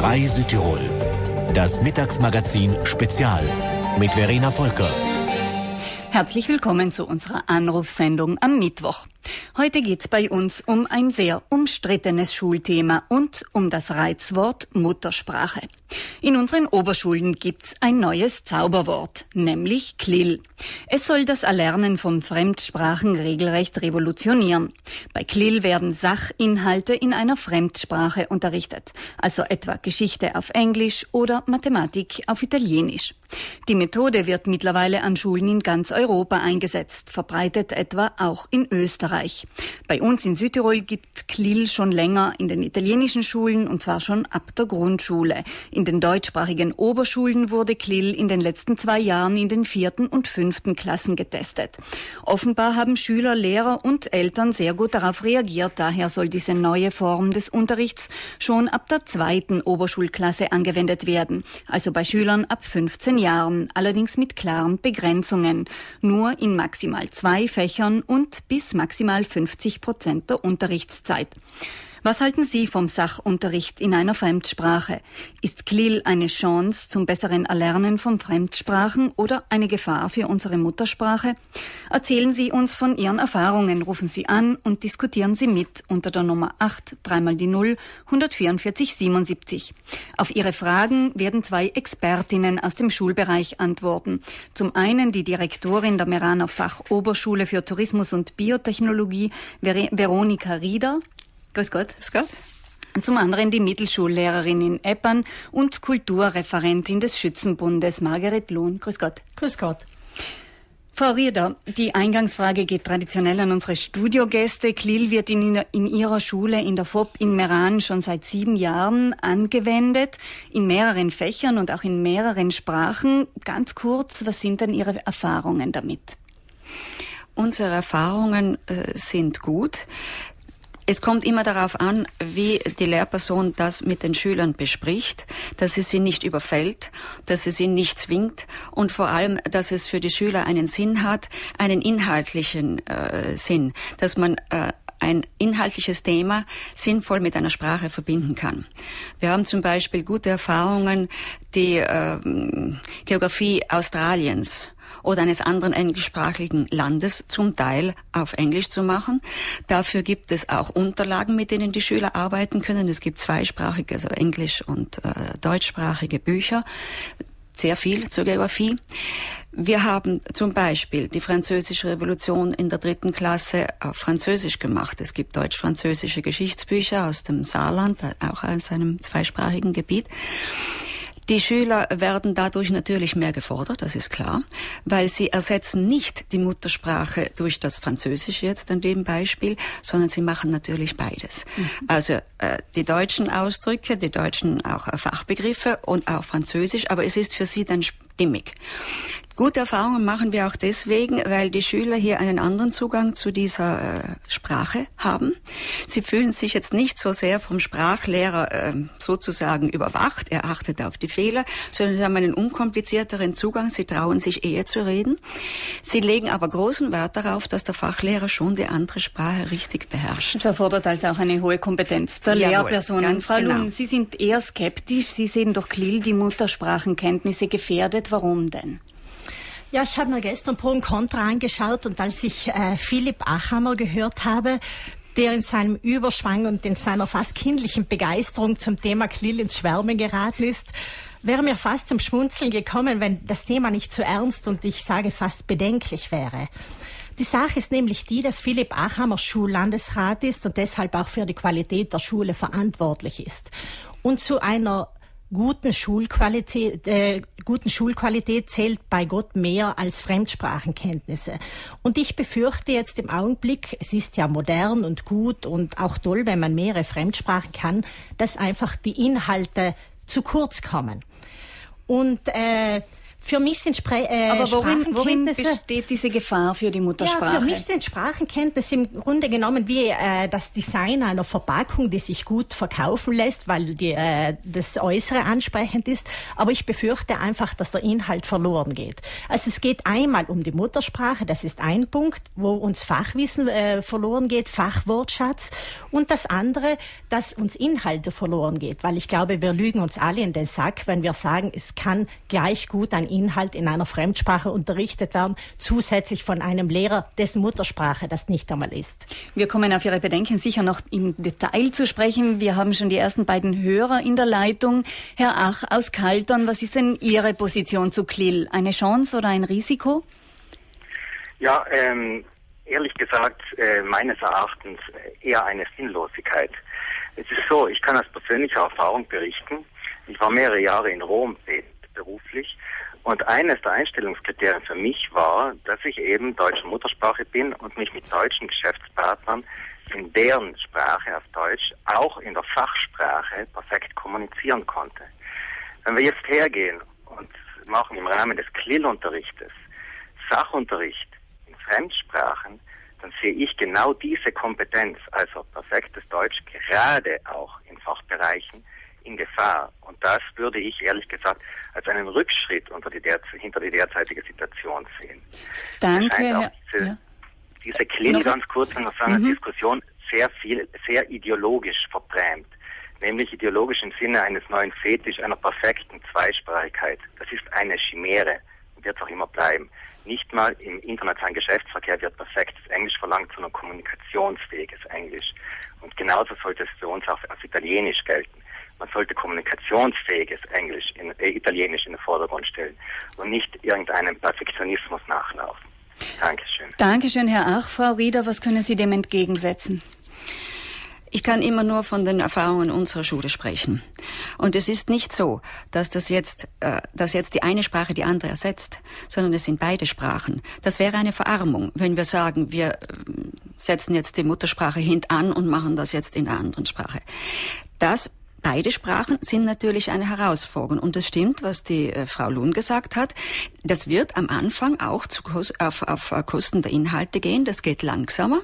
Frei Südtirol. Das Mittagsmagazin Spezial mit Verena Volker. Herzlich willkommen zu unserer Anrufsendung am Mittwoch. Heute geht's bei uns um ein sehr umstrittenes Schulthema und um das Reizwort Muttersprache. In unseren Oberschulen gibt's ein neues Zauberwort, nämlich KLIL. Es soll das Erlernen von Fremdsprachen regelrecht revolutionieren. Bei KLIL werden Sachinhalte in einer Fremdsprache unterrichtet, also etwa Geschichte auf Englisch oder Mathematik auf Italienisch. Die Methode wird mittlerweile an Schulen in ganz Europa eingesetzt, verbreitet etwa auch in Österreich. Bei uns in Südtirol gibt KLIL schon länger in den italienischen Schulen und zwar schon ab der Grundschule. In den deutschsprachigen Oberschulen wurde KLIL in den letzten zwei Jahren in den vierten und fünften Klassen getestet. Offenbar haben Schüler, Lehrer und Eltern sehr gut darauf reagiert. Daher soll diese neue Form des Unterrichts schon ab der zweiten Oberschulklasse angewendet werden, also bei Schülern ab 15 Jahren, allerdings mit klaren Begrenzungen. Nur in maximal zwei Fächern und bis maximal 50 Prozent der Unterrichtszeit. Was halten Sie vom Sachunterricht in einer Fremdsprache? Ist KLIL eine Chance zum besseren Erlernen von Fremdsprachen oder eine Gefahr für unsere Muttersprache? Erzählen Sie uns von Ihren Erfahrungen, rufen Sie an und diskutieren Sie mit unter der Nummer 8 dreimal die 0 144 77. Auf Ihre Fragen werden zwei Expertinnen aus dem Schulbereich antworten. Zum einen die Direktorin der Meraner Fachoberschule für Tourismus und Biotechnologie, Veronika Rieder. Grüß Gott. Grüß Gott. Und zum anderen die Mittelschullehrerin in Eppern und Kulturreferentin des Schützenbundes, Margaret Lohn. Grüß Gott. Grüß Gott. Frau Rieder, die Eingangsfrage geht traditionell an unsere Studiogäste. Klil wird in, in, Ihrer Schule in der FOB in Meran schon seit sieben Jahren angewendet, in mehreren Fächern und auch in mehreren Sprachen. Ganz kurz, was sind denn Ihre Erfahrungen damit? Unsere Erfahrungen äh, sind gut. Es kommt immer darauf an, wie die Lehrperson das mit den Schülern bespricht, dass sie sie nicht überfällt, dass sie sie nicht zwingt und vor allem, dass es für die Schüler einen Sinn hat, einen inhaltlichen äh, Sinn, dass man äh, ein inhaltliches Thema sinnvoll mit einer Sprache verbinden kann. Wir haben zum Beispiel gute Erfahrungen, die äh, Geografie Australiens oder eines anderen englischsprachigen Landes zum Teil auf Englisch zu machen. Dafür gibt es auch Unterlagen, mit denen die Schüler arbeiten können. Es gibt zweisprachige, also englisch- und äh, deutschsprachige Bücher. Sehr viel zur Geografie. Wir haben zum Beispiel die Französische Revolution in der dritten Klasse auf Französisch gemacht. Es gibt deutsch-französische Geschichtsbücher aus dem Saarland, auch aus einem zweisprachigen Gebiet. Die Schüler werden dadurch natürlich mehr gefordert, das ist klar, weil sie ersetzen nicht die Muttersprache durch das Französische jetzt an dem Beispiel, sondern sie machen natürlich beides. Mhm. Also äh, die deutschen Ausdrücke, die deutschen auch äh, Fachbegriffe und auch Französisch, aber es ist für sie dann stimmig. Gute Erfahrungen machen wir auch deswegen, weil die Schüler hier einen anderen Zugang zu dieser äh, Sprache haben. Sie fühlen sich jetzt nicht so sehr vom Sprachlehrer äh, sozusagen überwacht, er achtet auf die Fehler, sondern sie haben einen unkomplizierteren Zugang, sie trauen sich eher zu reden. Sie legen aber großen Wert darauf, dass der Fachlehrer schon die andere Sprache richtig beherrscht. Das erfordert also auch eine hohe Kompetenz der Jawohl, Lehrpersonen. Frau genau. Lund, Sie sind eher skeptisch, Sie sehen doch Klil die Muttersprachenkenntnisse gefährdet. Warum denn? Ja, ich habe mir gestern Pro und Contra angeschaut und als ich äh, Philipp Achammer gehört habe, der in seinem Überschwang und in seiner fast kindlichen Begeisterung zum Thema Klill ins Schwärmen geraten ist, wäre mir fast zum Schmunzeln gekommen, wenn das Thema nicht zu ernst und ich sage fast bedenklich wäre. Die Sache ist nämlich die, dass Philipp Achammer Schullandesrat ist und deshalb auch für die Qualität der Schule verantwortlich ist. Und zu einer guten Schulqualität, äh, guten Schulqualität zählt bei Gott mehr als Fremdsprachenkenntnisse. Und ich befürchte jetzt im Augenblick, es ist ja modern und gut und auch toll, wenn man mehrere Fremdsprachen kann, dass einfach die Inhalte zu kurz kommen. Und äh, Für mich sind Spre äh, Aber worin, worin besteht diese Gefahr für die Muttersprache? Ja, für mich sind Sprachenkenntnisse im Grunde genommen wie äh, das Design einer Verpackung, die sich gut verkaufen lässt, weil die, äh, das Äußere ansprechend ist. Aber ich befürchte einfach, dass der Inhalt verloren geht. Also es geht einmal um die Muttersprache, das ist ein Punkt, wo uns Fachwissen äh, verloren geht, Fachwortschatz. Und das andere, dass uns Inhalte verloren geht, weil ich glaube, wir lügen uns alle in den Sack, wenn wir sagen, es kann gleich gut ein Inhalt in einer Fremdsprache unterrichtet werden, zusätzlich von einem Lehrer, dessen Muttersprache das nicht einmal ist. Wir kommen auf Ihre Bedenken sicher noch im Detail zu sprechen. Wir haben schon die ersten beiden Hörer in der Leitung. Herr Ach aus Kaltern, was ist denn Ihre Position zu Klill? Eine Chance oder ein Risiko? Ja, ähm, ehrlich gesagt, äh, meines Erachtens eher eine Sinnlosigkeit. Es ist so, ich kann aus persönlicher Erfahrung berichten. Ich war mehrere Jahre in Rom beruflich und eines der Einstellungskriterien für mich war, dass ich eben deutsche Muttersprache bin und mich mit deutschen Geschäftspartnern in deren Sprache auf Deutsch auch in der Fachsprache perfekt kommunizieren konnte. Wenn wir jetzt hergehen und machen im Rahmen des KLIL-Unterrichtes Sachunterricht in Fremdsprachen, dann sehe ich genau diese Kompetenz, also perfektes Deutsch, gerade auch in Fachbereichen, in Gefahr. Und das würde ich ehrlich gesagt als einen Rückschritt unter die hinter die derzeitige Situation sehen. Danke. Diese, ja. diese Klinik, ganz kurz noch sagen, mhm. Diskussion sehr viel, sehr ideologisch verbrämt. Nämlich ideologisch im Sinne eines neuen Fetisch, einer perfekten Zweisprachigkeit. Das ist eine Chimäre und wird es auch immer bleiben. Nicht mal im internationalen Geschäftsverkehr wird perfektes Englisch verlangt, sondern kommunikationsfähiges Englisch. Und genauso sollte es für uns auch als Italienisch gelten man sollte kommunikationsfähiges Englisch, in, äh, Italienisch in den Vordergrund stellen und nicht irgendeinem Perfektionismus nachlaufen. Dankeschön. Dankeschön, Herr Ach. Frau Rieder, was können Sie dem entgegensetzen? Ich kann immer nur von den Erfahrungen unserer Schule sprechen. Und es ist nicht so, dass das jetzt, äh, dass jetzt die eine Sprache die andere ersetzt, sondern es sind beide Sprachen. Das wäre eine Verarmung, wenn wir sagen, wir äh, setzen jetzt die Muttersprache hintan und machen das jetzt in einer anderen Sprache. Das Beide Sprachen sind natürlich eine Herausforderung. Und es stimmt, was die äh, Frau Lohn gesagt hat. Das wird am Anfang auch zu, auf, auf Kosten der Inhalte gehen. Das geht langsamer.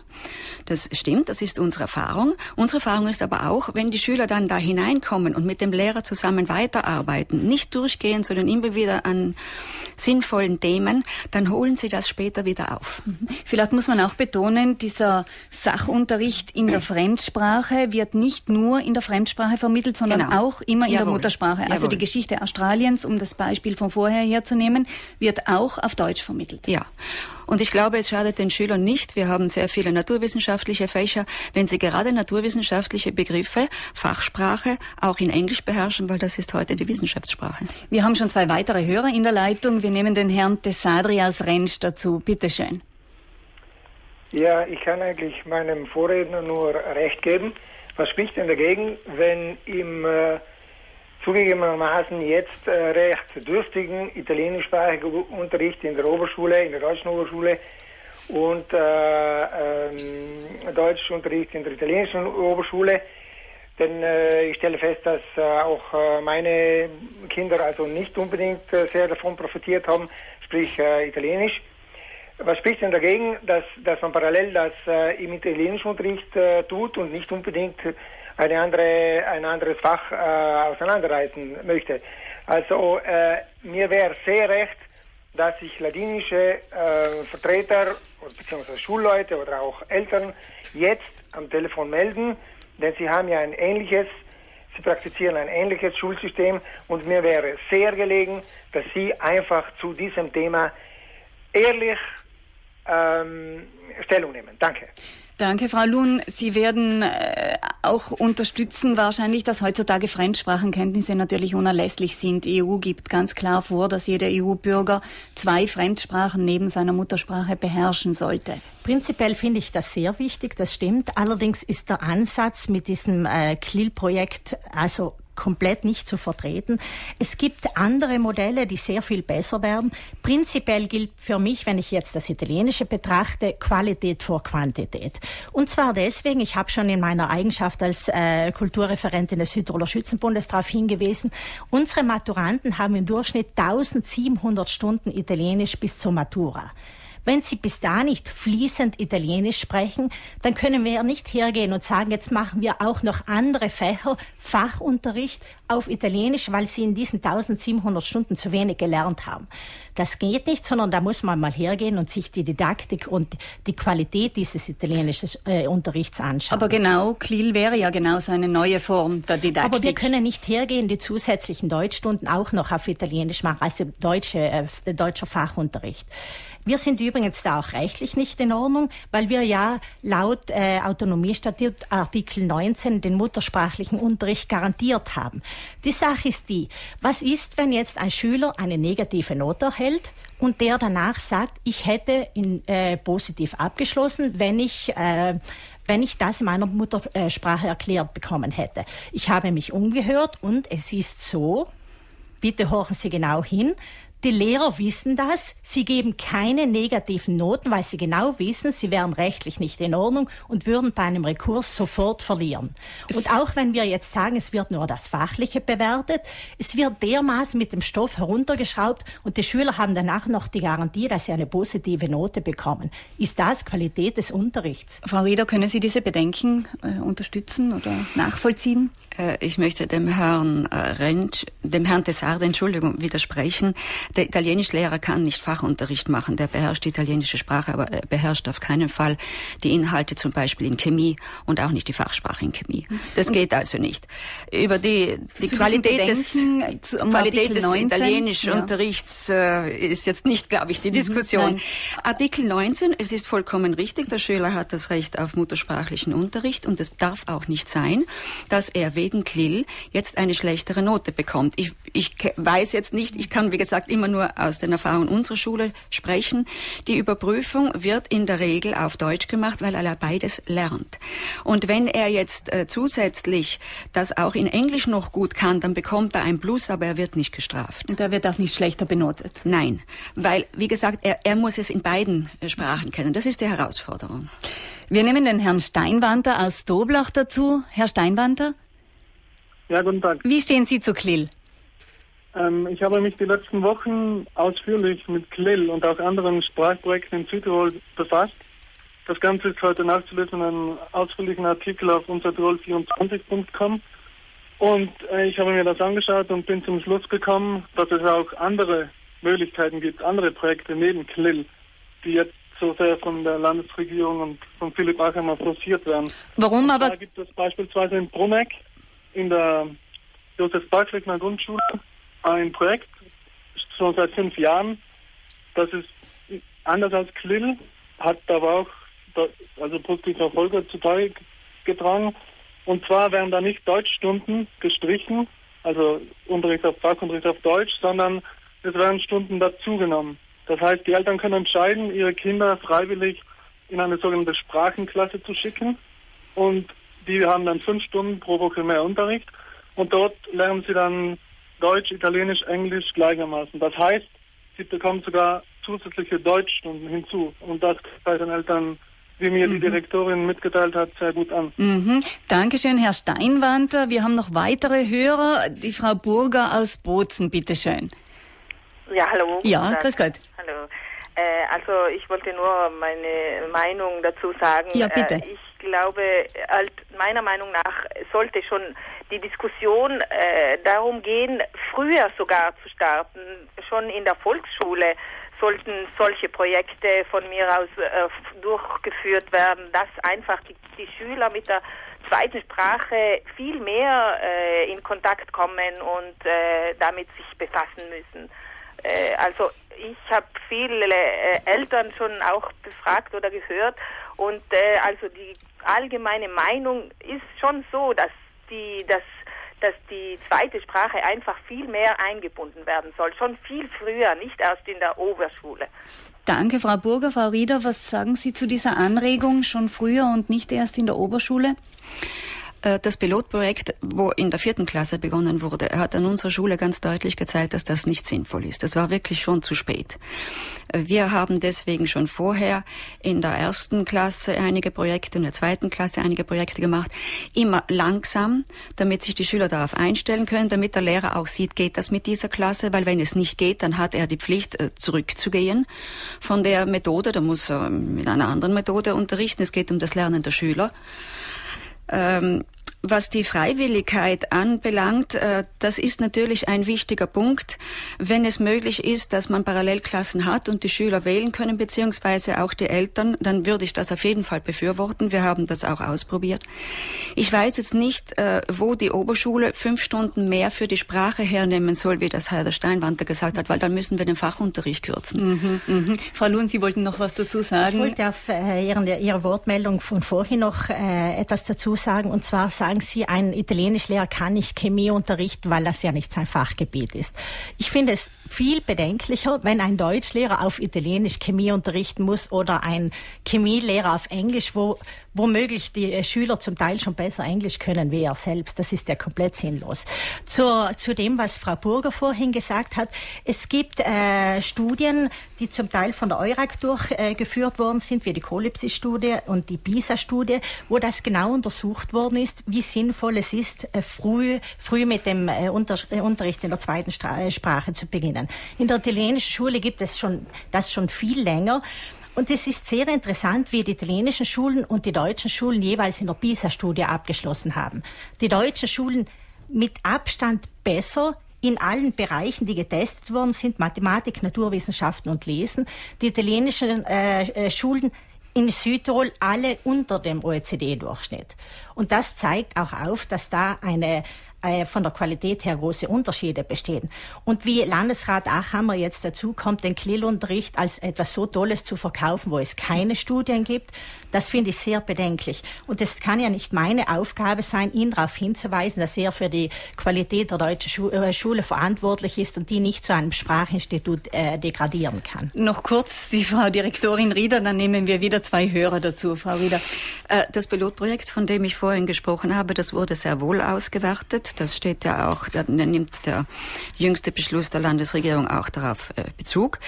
Das stimmt, das ist unsere Erfahrung. Unsere Erfahrung ist aber auch, wenn die Schüler dann da hineinkommen und mit dem Lehrer zusammen weiterarbeiten, nicht durchgehen, sondern immer wieder an sinnvollen Themen, dann holen sie das später wieder auf. Mhm. Vielleicht muss man auch betonen, dieser Sachunterricht in der Fremdsprache wird nicht nur in der Fremdsprache vermittelt, sondern genau. auch immer in Jawohl. der Muttersprache. Also Jawohl. die Geschichte Australiens, um das Beispiel von vorher herzunehmen, wird auch auf Deutsch vermittelt. Ja. Und ich glaube, es schadet den Schülern nicht. Wir haben sehr viele naturwissenschaftliche Fächer, wenn sie gerade naturwissenschaftliche Begriffe, Fachsprache auch in Englisch beherrschen, weil das ist heute die Wissenschaftssprache. Wir haben schon zwei weitere Hörer in der Leitung. Wir nehmen den Herrn Tesadri aus Rentsch dazu. Bitte schön. Ja, ich kann eigentlich meinem Vorredner nur recht geben. Was spricht denn dagegen, wenn im äh, zugegebenermaßen jetzt äh, recht dürftigen italienischsprachigen Unterricht in der Oberschule, in der deutschen Oberschule und äh, ähm, Deutschunterricht in der italienischen Oberschule. Denn äh, ich stelle fest, dass äh, auch äh, meine Kinder also nicht unbedingt äh, sehr davon profitiert haben, sprich äh, Italienisch. Was spricht denn dagegen, dass, dass man parallel das äh, im italienischen Unterricht äh, tut und nicht unbedingt eine andere, ein anderes Fach äh, auseinanderreißen möchte. Also äh, mir wäre sehr recht, dass sich ladinische äh, Vertreter bzw. Schulleute oder auch Eltern jetzt am Telefon melden, denn sie haben ja ein ähnliches, sie praktizieren ein ähnliches Schulsystem und mir wäre sehr gelegen, dass sie einfach zu diesem Thema ehrlich ähm, Stellung nehmen. Danke. Danke, Frau Luhn. Sie werden äh, auch unterstützen wahrscheinlich, dass heutzutage Fremdsprachenkenntnisse natürlich unerlässlich sind. Die EU gibt ganz klar vor, dass jeder EU-Bürger zwei Fremdsprachen neben seiner Muttersprache beherrschen sollte. Prinzipiell finde ich das sehr wichtig, das stimmt. Allerdings ist der Ansatz mit diesem äh, CLIL-Projekt also komplett nicht zu vertreten. Es gibt andere Modelle, die sehr viel besser werden. Prinzipiell gilt für mich, wenn ich jetzt das Italienische betrachte, Qualität vor Quantität. Und zwar deswegen, ich habe schon in meiner Eigenschaft als äh, Kulturreferentin des Südtiroler Schützenbundes darauf hingewiesen, unsere Maturanten haben im Durchschnitt 1700 Stunden Italienisch bis zur Matura. Wenn Sie bis da nicht fließend Italienisch sprechen, dann können wir ja nicht hergehen und sagen, jetzt machen wir auch noch andere Fächer, Fachunterricht auf Italienisch, weil Sie in diesen 1700 Stunden zu wenig gelernt haben. Das geht nicht, sondern da muss man mal hergehen und sich die Didaktik und die Qualität dieses italienischen äh, Unterrichts anschauen. Aber genau, Klil wäre ja genau so eine neue Form der Didaktik. Aber wir können nicht hergehen, die zusätzlichen Deutschstunden auch noch auf Italienisch machen, also deutsche, äh, deutscher Fachunterricht. Wir sind übrigens da auch rechtlich nicht in Ordnung, weil wir ja laut äh, Autonomiestatut Artikel 19 den muttersprachlichen Unterricht garantiert haben. Die Sache ist die, was ist, wenn jetzt ein Schüler eine negative Note erhält und der danach sagt, ich hätte in, äh, positiv abgeschlossen, wenn ich äh, wenn ich das in meiner Muttersprache erklärt bekommen hätte. Ich habe mich umgehört und es ist so, bitte horchen Sie genau hin, die Lehrer wissen das. Sie geben keine negativen Noten, weil sie genau wissen, sie wären rechtlich nicht in Ordnung und würden bei einem Rekurs sofort verlieren. Und auch wenn wir jetzt sagen, es wird nur das Fachliche bewertet, es wird dermaßen mit dem Stoff heruntergeschraubt und die Schüler haben danach noch die Garantie, dass sie eine positive Note bekommen. Ist das Qualität des Unterrichts? Frau Rieder, können Sie diese Bedenken äh, unterstützen oder nachvollziehen? Äh, ich möchte dem Herrn äh, Rentsch, dem Herrn Tessarde, Entschuldigung, widersprechen. Der Italienischlehrer kann nicht Fachunterricht machen. Der beherrscht die italienische Sprache, aber er beherrscht auf keinen Fall die Inhalte zum Beispiel in Chemie und auch nicht die Fachsprache in Chemie. Das geht also nicht. Über die, die Qualität des, um Qualität des italienischen ja. Unterrichts äh, ist jetzt nicht, glaube ich, die mhm. Diskussion. Nein. Artikel 19, es ist vollkommen richtig, der Schüler hat das Recht auf muttersprachlichen Unterricht und es darf auch nicht sein, dass er wegen Klill jetzt eine schlechtere Note bekommt. Ich, ich weiß jetzt nicht, ich kann wie gesagt immer nur aus den Erfahrungen unserer Schule sprechen. Die Überprüfung wird in der Regel auf Deutsch gemacht, weil er beides lernt. Und wenn er jetzt äh, zusätzlich das auch in Englisch noch gut kann, dann bekommt er ein Plus, aber er wird nicht gestraft. Und er wird auch nicht schlechter benotet? Nein, weil, wie gesagt, er, er muss es in beiden äh, Sprachen kennen. Das ist die Herausforderung. Wir nehmen den Herrn Steinwanter aus Doblach dazu. Herr Steinwanter? Ja, guten Tag. Wie stehen Sie zu Klill? Ähm, ich habe mich die letzten Wochen ausführlich mit Klill und auch anderen Sprachprojekten in Südtirol befasst. Das Ganze ist heute nachzulesen in einem ausführlichen Artikel auf unsertirol24.com. Und äh, ich habe mir das angeschaut und bin zum Schluss gekommen, dass es auch andere Möglichkeiten gibt, andere Projekte neben Klill, die jetzt so sehr von der Landesregierung und von Philipp Achammer forciert werden. Warum aber? Da gibt es beispielsweise in Bruneck in der Josef Barkleckner Grundschule ein Projekt, schon seit fünf Jahren. Das ist anders als Klill, hat aber auch also positive Erfolge zutage getragen. Und zwar werden da nicht Deutschstunden gestrichen, also Unterricht auf Fachunterricht auf Deutsch, sondern es werden Stunden dazugenommen. Das heißt, die Eltern können entscheiden, ihre Kinder freiwillig in eine sogenannte Sprachenklasse zu schicken. Und die haben dann fünf Stunden pro Woche mehr Unterricht. Und dort lernen sie dann Deutsch, Italienisch, Englisch gleichermaßen. Das heißt, sie bekommen sogar zusätzliche Deutschstunden hinzu. Und das bei den Eltern, wie mir mhm. die Direktorin mitgeteilt hat, sehr gut an. Mhm. Dankeschön, Herr Steinwander. Wir haben noch weitere Hörer. Die Frau Burger aus Bozen, bitteschön. Ja, hallo. Ja, grüß Gott. Hallo. Äh, also ich wollte nur meine Meinung dazu sagen. Ja, bitte. Äh, ich glaube, halt meiner Meinung nach sollte schon die Diskussion äh, darum gehen, früher sogar zu starten, schon in der Volksschule sollten solche Projekte von mir aus äh, durchgeführt werden, dass einfach die, die, Schüler mit der zweiten Sprache viel mehr äh, in Kontakt kommen und äh, damit sich befassen müssen. Äh, also ich habe viele äh, Eltern schon auch befragt oder gehört und also die allgemeine Meinung ist schon so, dass die, dass, dass die zweite Sprache einfach viel mehr eingebunden werden soll, schon viel früher, nicht erst in der Oberschule. Danke, Frau Burger. Frau Rieder, was sagen Sie zu dieser Anregung schon früher und nicht erst in der Oberschule? Äh, das Pilotprojekt, wo in der vierten Klasse begonnen wurde, hat an unserer Schule ganz deutlich gezeigt, dass das nicht sinnvoll ist. Das war wirklich schon zu spät. Wir haben deswegen schon vorher in der ersten Klasse einige Projekte, in der zweiten Klasse einige Projekte gemacht, immer langsam, damit sich die Schüler darauf einstellen können, damit der Lehrer auch sieht, geht das mit dieser Klasse, weil wenn es nicht geht, dann hat er die Pflicht, äh, zurückzugehen von der Methode, da muss er mit einer anderen Methode unterrichten. Es geht um das Lernen der Schüler. Ähm, was die Freiwilligkeit anbelangt, äh, das ist natürlich ein wichtiger Punkt. Wenn es möglich ist, dass man Parallelklassen hat und die Schüler wählen können, beziehungsweise auch die Eltern, dann würde ich das auf jeden Fall befürworten. Wir haben das auch ausprobiert. Ich weiß jetzt nicht, äh, wo die Oberschule fünf Stunden mehr für die Sprache hernehmen soll, wie das Herr der Steinwander gesagt hat, weil dann müssen wir den Fachunterricht kürzen. Mhm, mh. Frau Luhn, Sie wollten noch was dazu sagen? Ich wollte auf äh, Ihre, Ihre Wortmeldung von vorhin noch etwas dazu sagen, und zwar sagen sagen Sie, ein Italienischlehrer kann nicht Chemie unterrichten, weil das ja nicht sein Fachgebiet ist. Ich finde es viel bedenklicher, wenn ein Deutschlehrer auf Italienisch Chemie unterrichten muss oder ein Chemielehrer auf Englisch, wo womöglich die äh, Schüler zum Teil schon besser Englisch können wie er selbst. Das ist ja komplett sinnlos. Zur, zu dem, was Frau Burger vorhin gesagt hat. Es gibt äh, Studien, die zum Teil von der EURAC durchgeführt äh, worden sind, wie die Kolipsis-Studie und die PISA-Studie, wo das genau untersucht worden ist, wie sinnvoll es ist, äh, früh, früh mit dem äh, Unter äh, Unterricht in der zweiten Stra Sprache zu beginnen. In der italienischen Schule gibt es schon, das schon viel länger. Und es ist sehr interessant, wie die italienischen Schulen und die deutschen Schulen jeweils in der PISA-Studie abgeschlossen haben. Die deutschen Schulen mit Abstand besser in allen Bereichen, die getestet worden sind, Mathematik, Naturwissenschaften und Lesen. Die italienischen äh, Schulen in Südtirol alle unter dem OECD-Durchschnitt. Und das zeigt auch auf, dass da eine äh, von der Qualität her große Unterschiede bestehen. Und wie Landesrat Achammer jetzt dazu kommt, den Klillunterricht als etwas so Tolles zu verkaufen, wo es keine Studien gibt, das finde ich sehr bedenklich. Und es kann ja nicht meine Aufgabe sein, ihn darauf hinzuweisen, dass er für die Qualität der deutschen äh, Schule verantwortlich ist und die nicht zu einem Sprachinstitut äh, degradieren kann. Noch kurz die Frau Direktorin Rieder, dann nehmen wir wieder zwei Hörer dazu. Frau Rieder. Äh, das Pilotprojekt, von dem ich vorhin gesprochen habe, das wurde sehr wohl ausgewertet. Das steht ja auch, da nimmt der jüngste Beschluss der Landesregierung auch darauf äh, Bezug.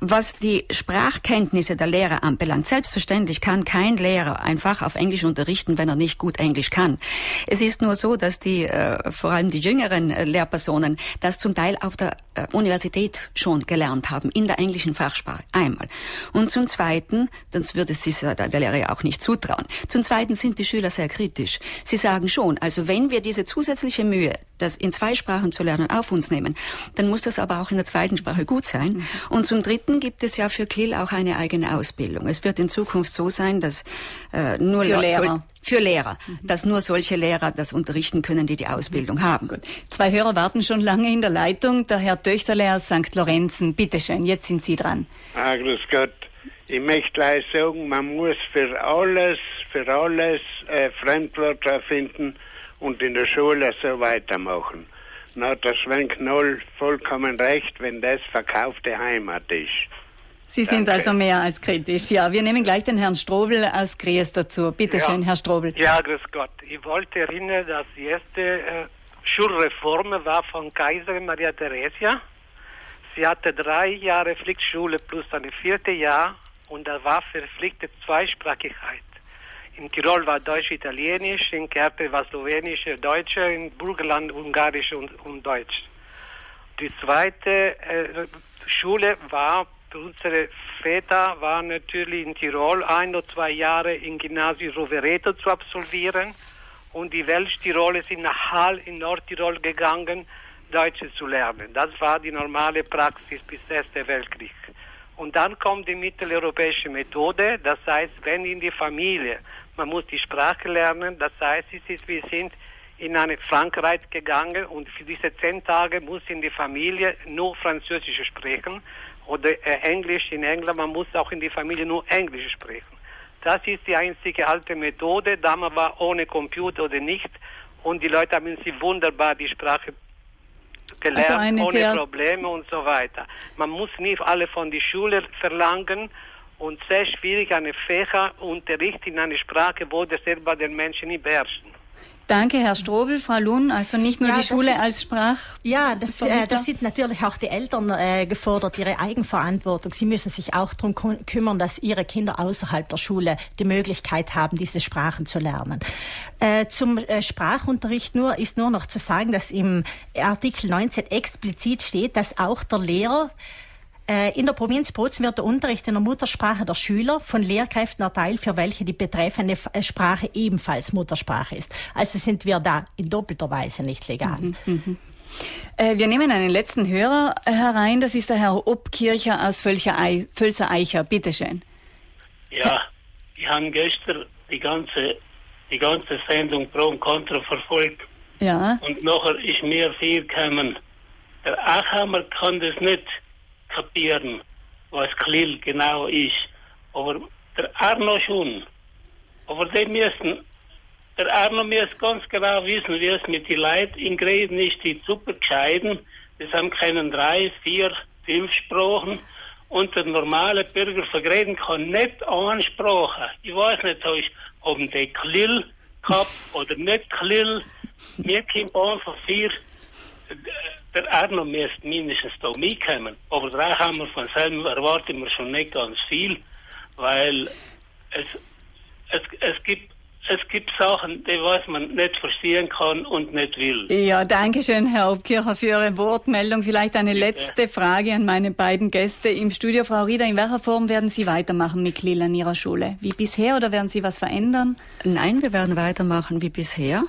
Was die Sprachkenntnisse der Lehrer anbelangt, selbstverständlich kann kein Lehrer einfach auf Englisch unterrichten, wenn er nicht gut Englisch kann. Es ist nur so, dass die, äh, vor allem die jüngeren äh, Lehrpersonen, das zum Teil auf der äh, Universität schon gelernt haben, in der englischen Fachsprache. Einmal. Und zum Zweiten, das würde sich der, der Lehrer ja auch nicht zutrauen, zum Zweiten sind die Schüler sehr kritisch. Sie sagen schon, also wenn wir diese zusätzliche Mühe, das in zwei Sprachen zu lernen, auf uns nehmen, dann muss das aber auch in der zweiten Sprache gut sein. Mhm. Und zum Dritten gibt es ja für Klill auch eine eigene Ausbildung. Es wird in Zukunft so sein, dass äh, nur für Lehrer. Soll, für Lehrer, mhm. dass nur solche Lehrer das unterrichten können, die die Ausbildung haben. Gut. Zwei Hörer warten schon lange in der Leitung. Der Herr Töchterle aus St. Lorenzen. Bitte schön, jetzt sind Sie dran. Ah, grüß Gott. Ich möchte gleich sagen, man muss für alles, für alles äh, Fremdwörter finden und in der Schule so weitermachen. Na, der Sven Knoll vollkommen recht, wenn das verkaufte Heimat ist. Sie sind also mehr als kritisch. Ja, wir nehmen gleich den Herrn Strobel aus Gries dazu. Bitte ja. schön, Herr Strobel. Ja, grüß Gott. Ich wollte erinnern, dass die erste äh, Schulreform war von Kaiserin Maria Theresia. Sie hatte drei Jahre Pflichtschule plus ein vierte Jahr und da war verpflichtet Zweisprachigkeit. In Tirol war Deutsch-Italienisch, in Kerpe war Slowenisch, Deutsch, in Burgenland Ungarisch und, und Deutsch. Die zweite äh, Schule war unsere Väter war natürlich in Tirol ein oder zwei Jahre im Gymnasium Rovereto zu absolvieren und die Welsch-Tiroler sind nach Hall in Nordtirol gegangen, Deutsch zu lernen. Das war die normale Praxis bis Erster Weltkrieg. Und dann kommt die mitteleuropäische Methode, das heißt, wenn in die Familie man muss die Sprache lernen. Das heißt, es ist, wir sind in eine Frankreich gegangen und für diese zehn Tage muss in die Familie nur Französisch sprechen oder äh, Englisch in England. Man muss auch in die Familie nur Englisch sprechen. Das ist die einzige alte Methode. Damals war ohne Computer oder nicht. Und die Leute haben sie wunderbar die Sprache gelernt, also ohne Probleme und so weiter. Man muss nicht alle von der Schule verlangen und sehr schwierig, eine Fächerunterricht in einer Sprache, wo das selber den Menschen nicht beherrschen. Danke, Herr Strobel, Frau Lun. Also nicht nur Ja, die Schule ist, als Sprach. Ja, das, äh, das sind natürlich auch die Eltern äh, gefordert, ihre Eigenverantwortung. Sie müssen sich auch darum kümmern, dass ihre Kinder außerhalb der Schule die Möglichkeit haben, diese Sprachen zu lernen. Äh, zum äh, Sprachunterricht nur ist nur noch zu sagen, dass im Artikel 19 explizit steht, dass auch der Lehrer äh, in der Provinz Bozen wird der Unterricht in der Muttersprache der Schüler von Lehrkräften erteilt, für welche die betreffende äh, Sprache ebenfalls Muttersprache ist. Also sind wir da in doppelter Weise nicht legal. Mhm, mhm. Äh, wir nehmen einen letzten Hörer herein. Das ist der Herr Obkircher aus Völser-Eicher. Bitte schön. Ja, ich habe gestern die ganze, die ganze Sendung Pro und Contra verfolgt. Ja. Und nachher ist mir viel gekommen. Der Achammer kann das nicht kapieren, was Klill genau ist. Aber der Arno schon. Aber die müssen, der Arno muss ganz genau wissen, wie es mit den Leuten in Gräden ist, die super gescheiden. Das haben keinen drei, vier, fünf Sprachen. Und der normale Bürger von Gräden kann nicht ansprechen. Ich weiß nicht, haben die Klill gehabt oder nicht Klill. Mir kommt einfach vier der Arno müsste mindestens da mitkommen. Aber drei haben wir von selben erwarten wir schon nicht ganz viel, weil es, es, es gibt es gibt Sachen, die was man nicht verstehen kann und nicht will. Ja, danke schön, Herr Obkircher, für Ihre Wortmeldung. Vielleicht eine letzte Frage an meine beiden Gäste im Studio. Frau Rieder, in welcher Form werden Sie weitermachen mit Lil an Ihrer Schule? Wie bisher oder werden Sie was verändern? Nein, wir werden weitermachen wie bisher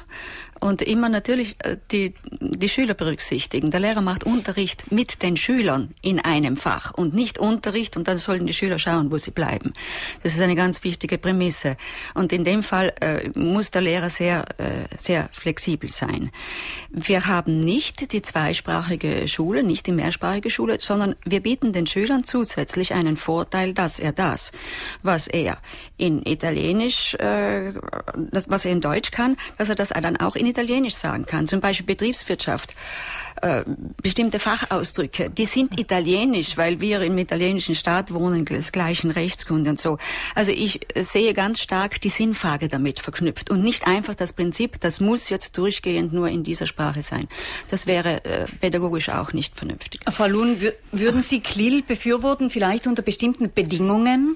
und immer natürlich äh, die, die Schüler berücksichtigen. Der Lehrer macht Unterricht mit den Schülern in einem Fach und nicht Unterricht und dann sollen die Schüler schauen, wo sie bleiben. Das ist eine ganz wichtige Prämisse. Und in dem Fall äh, muss der Lehrer sehr, äh, sehr flexibel sein. Wir haben nicht die zweisprachige Schule, nicht die mehrsprachige Schule, sondern wir bieten den Schülern zusätzlich einen Vorteil, dass er das, was er in Italienisch, äh, das, was er in Deutsch kann, dass er das dann auch in Italienisch sagen kann. Zum Beispiel Betriebswirtschaft. Äh, bestimmte Fachausdrücke, die sind italienisch, weil wir im italienischen Staat wohnen, des gleichen Rechtskunde und so. Also ich sehe ganz stark die Sinnfrage damit verknüpft und nicht einfach das Prinzip, das muss jetzt durchgehend nur in dieser Sprache sein. Das wäre äh, pädagogisch auch nicht vernünftig. Frau Luhn, würden Sie Klil befürworten, vielleicht unter bestimmten Bedingungen?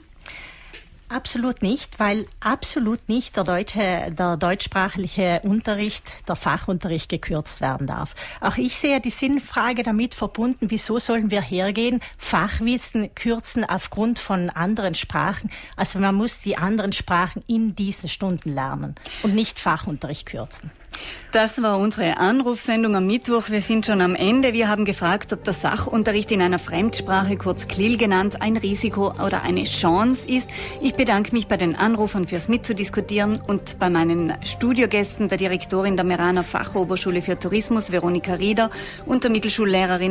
Absolut nicht, weil absolut nicht der deutsche, der deutschsprachliche Unterricht, der Fachunterricht gekürzt werden darf. Auch ich sehe die Sinnfrage damit verbunden, wieso sollen wir hergehen, Fachwissen kürzen aufgrund von anderen Sprachen. Also man muss die anderen Sprachen in diesen Stunden lernen und nicht Fachunterricht kürzen. Das war unsere Anrufsendung am Mittwoch. Wir sind schon am Ende. Wir haben gefragt, ob der Sachunterricht in einer Fremdsprache, kurz KLIL genannt, ein Risiko oder eine Chance ist. Ich bedanke mich bei den Anrufern fürs Mitzudiskutieren und bei meinen Studiogästen, der Direktorin der Meraner Fachoberschule für Tourismus, Veronika Rieder, und der Mittelschullehrerin